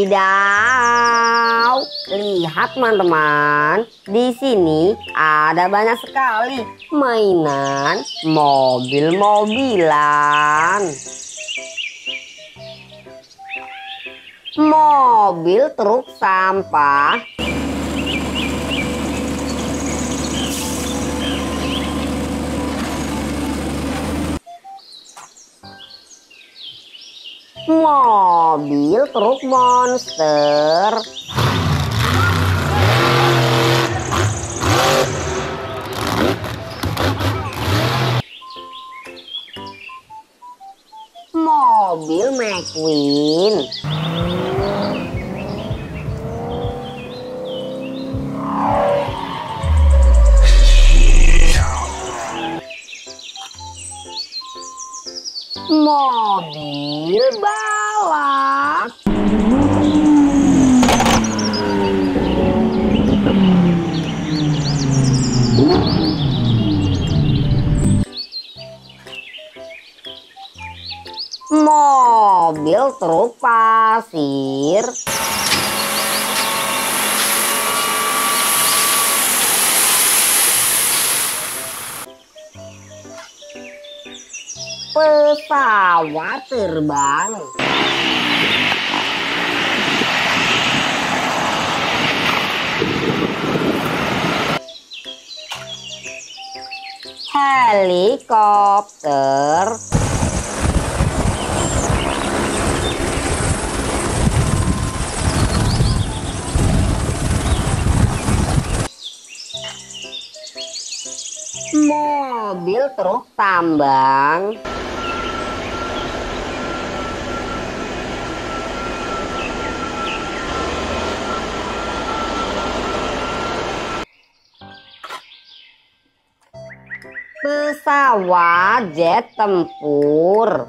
Wadidaw, lihat teman-teman, di sini ada banyak sekali mainan mobil-mobilan. Mobil truk sampah mobil truk monster. Mobil McQueen. Mobil balap. Mobil truk pasir. Pesawat terbang. Helikopter. Mobil truk tambang. Pesawat jet tempur.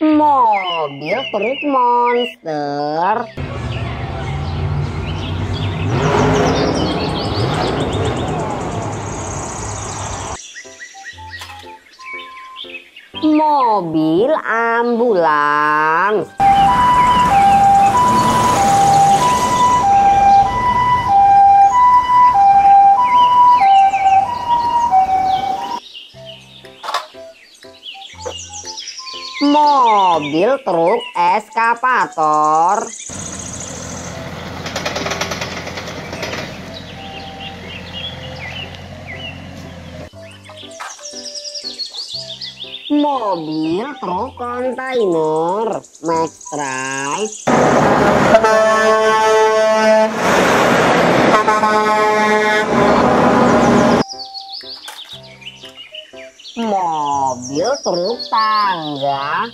Mobil truk monster. Mobil ambulans. Mobil truk eskapator. Mobil truk kontainer Max mobil truk tangga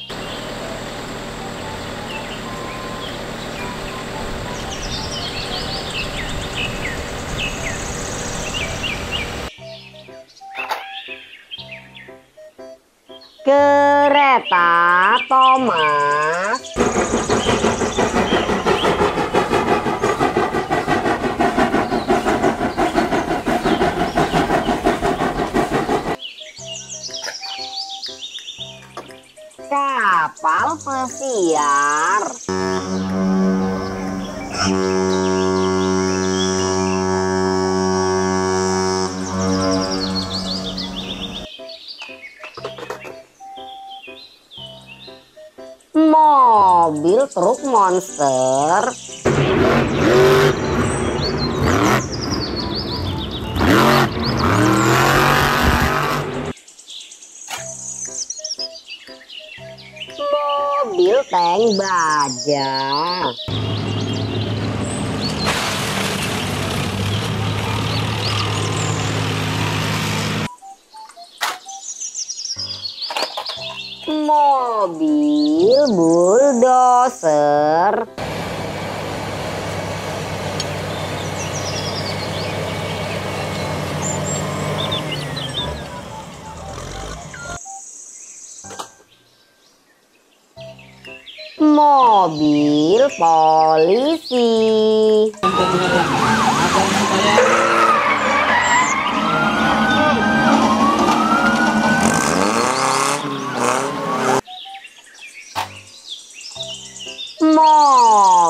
kereta Thomas. Kapal pesiar monster. Mobil tank baja mobil bulldozer. Mobil polisi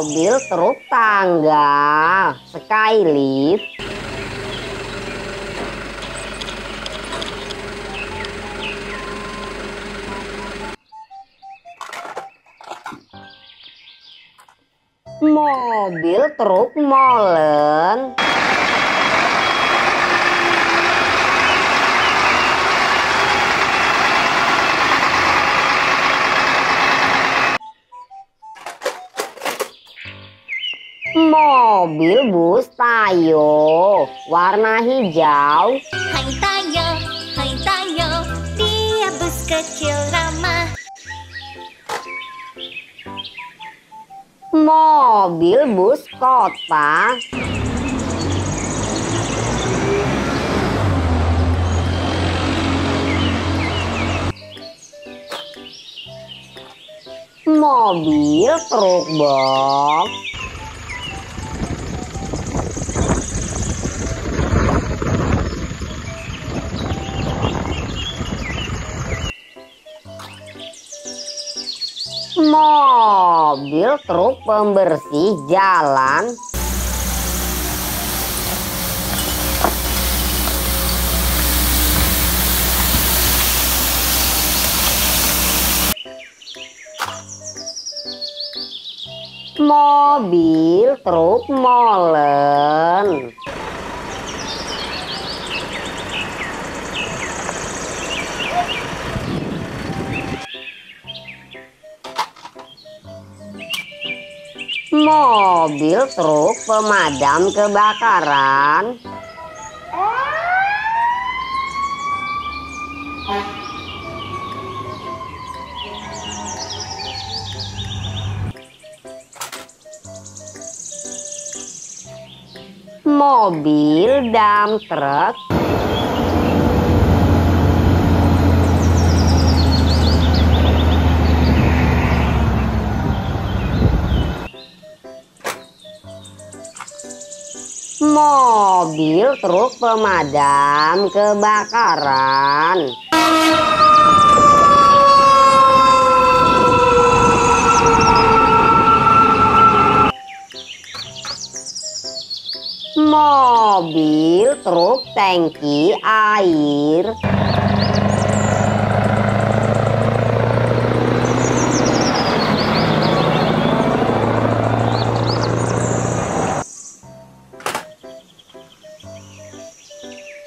Mobil truk tangga. Skylift Mobil truk molen Mobil bus Tayo. Warna hijau. Hai Tayo, hai Tayo, dia bus kecil ramah. Mobil bus kota. Mobil truk box Mobil truk pembersih jalan. Mobil truk molen Mobil truk pemadam kebakaran. Mobil dump truck Mobil truk pemadam kebakaran. Mobil truk tangki air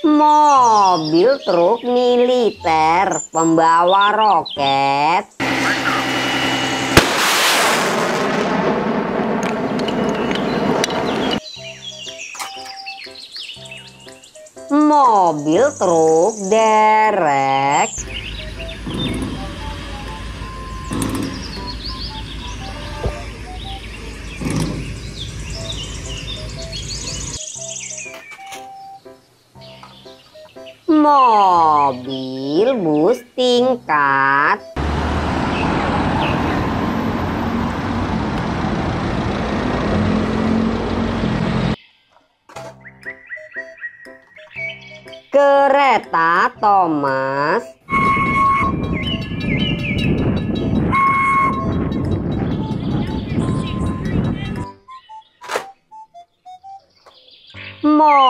Mobil truk militer pembawa roket. Mobil truk derek Mobil bus tingkat Kereta Thomas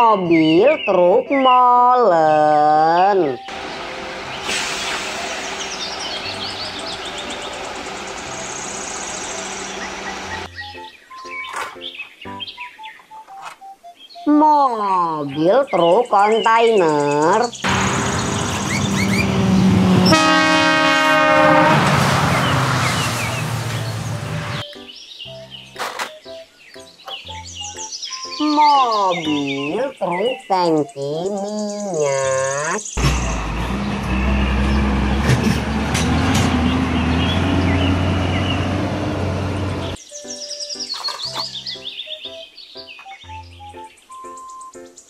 Mobil truk molen. Mobil truk kontainer Mobil truk tangki minyak.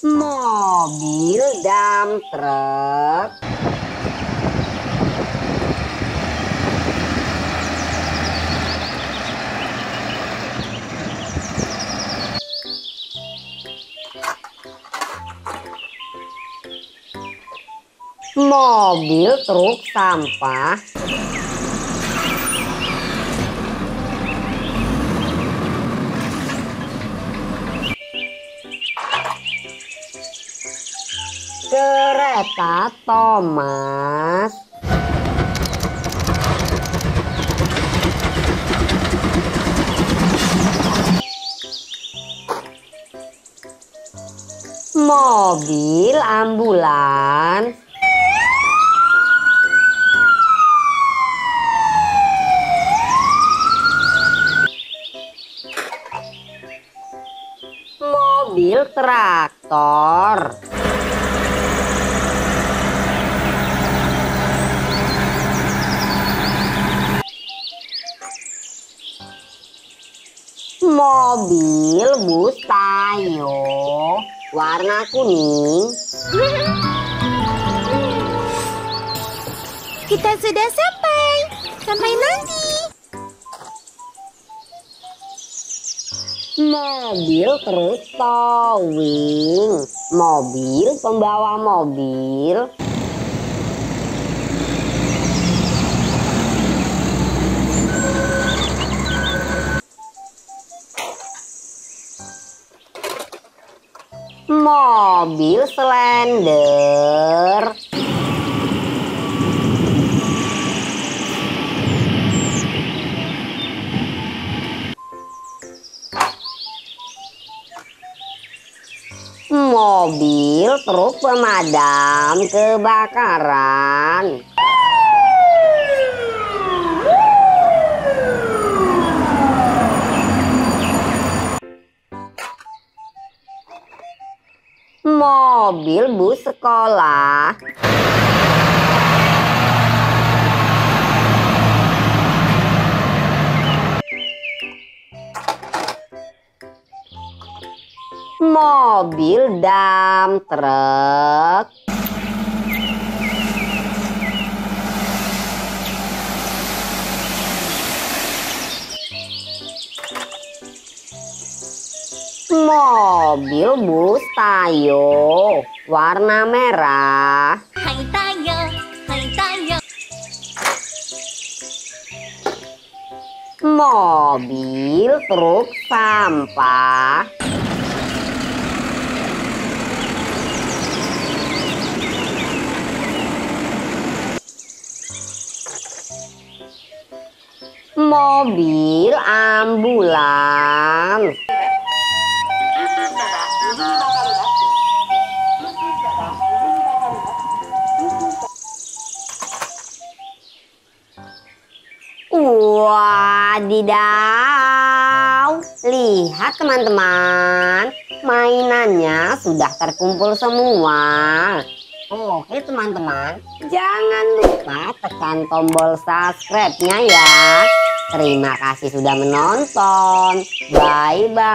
Mobil dump truck mobil truk sampah, kereta Thomas, mobil ambulans, mobil traktor, mobil bus tayo warna kuning, Kita sudah sampai. Sampai nanti. Mobil truk towing, mobil pembawa mobil, mobil slender, mobil truk pemadam kebakaran, mobil bus sekolah, mobil dam truk, mobil bus tayo warna merah, Hai tayo, hai tayo. mobil truk sampah, mobil ambulans, Wadidaw, lihat teman-teman, mainannya sudah terkumpul semua. Oke teman-teman, jangan lupa tekan tombol subscribe-nya ya. Terima kasih sudah menonton. Bye-bye.